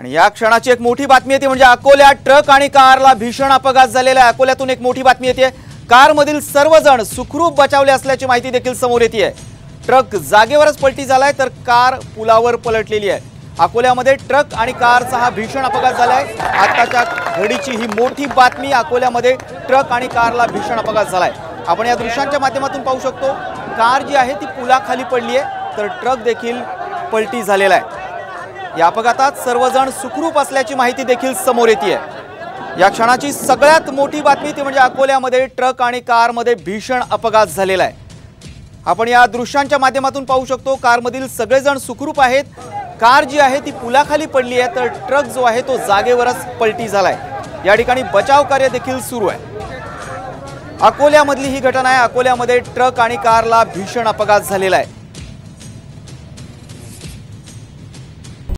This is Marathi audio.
आणि या क्षणाची एक मोठी बातमी येते म्हणजे अकोल्यात ट्रक आणि कारला भीषण अपघात झालेला आहे. अकोल्यातून एक मोठी बातमी येते. कारमधील सर्वजण सुखरूप बचावले असल्याची माहिती देखील समोर येते. ट्रक जागेवरच पलटी झालाय तर कार पुलावर पलटलेली आहे. अकोल्यामध्ये ट्रक आणि कारचा हा भीषण अपघात झालाय. आत्ताच्या घडीची ही मोठी बातमी अकोल्यामध्ये ट्रक आणि कारला भीषण अपघात झालाय. आपण या दृश्यांच्या माध्यमातून पाहू शकतो. कार जी आहे ती पुलाखाली पडली आहे तर ट्रक देखील पलटी झालेला आहे. या अपघातात सर्वजण सुखरूप असल्याची माहिती देखील समोर येते या क्षणाची सगळ्यात मोठी बातमी ती म्हणजे अकोल्यामध्ये ट्रक आणि कारमध्ये भीषण अपघात झालेला आहे. आपण या दृश्यांच्या माध्यमातून पाहू शकतो कारमधील सगळेजण सुखरूप आहेत. कार जी आहे ती पुलाखाली पडली आहे तर ट्रक जो आहे तो जागेवरच पलटी झालाय. या ठिकाणी बचाव कार्य देखील सुरू आहे. अकोल्यामधली ही घटना आहे. अकोल्यामध्ये ट्रक आणि कारला भीषण अपघात झालेला आहे.